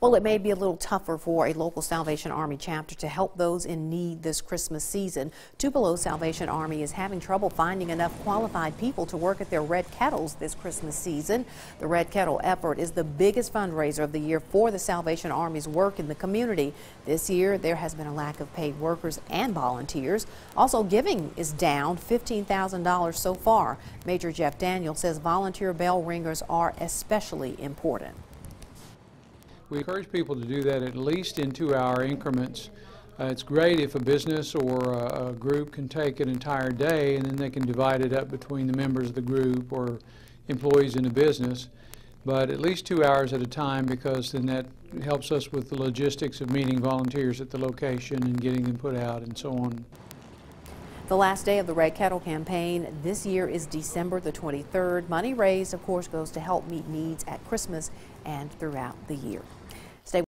Well, it may be a little tougher for a local Salvation Army chapter to help those in need this Christmas season. Tupelo Salvation Army is having trouble finding enough qualified people to work at their Red Kettles this Christmas season. The Red Kettle effort is the biggest fundraiser of the year for the Salvation Army's work in the community. This year, there has been a lack of paid workers and volunteers. Also, giving is down $15,000 so far. Major Jeff Daniel says volunteer bell ringers are especially important. We encourage people to do that at least in two-hour increments. Uh, it's great if a business or a, a, group can take an entire day and then they can divide it up between the members of the group or employees in the business. But at least two hours at a time because then that helps us with the logistics of meeting volunteers at the location and getting them put out and so on. The last day of the Red Kettle campaign this year is December the 23rd. Money raised, of course, goes to help meet needs at Christmas and throughout the year.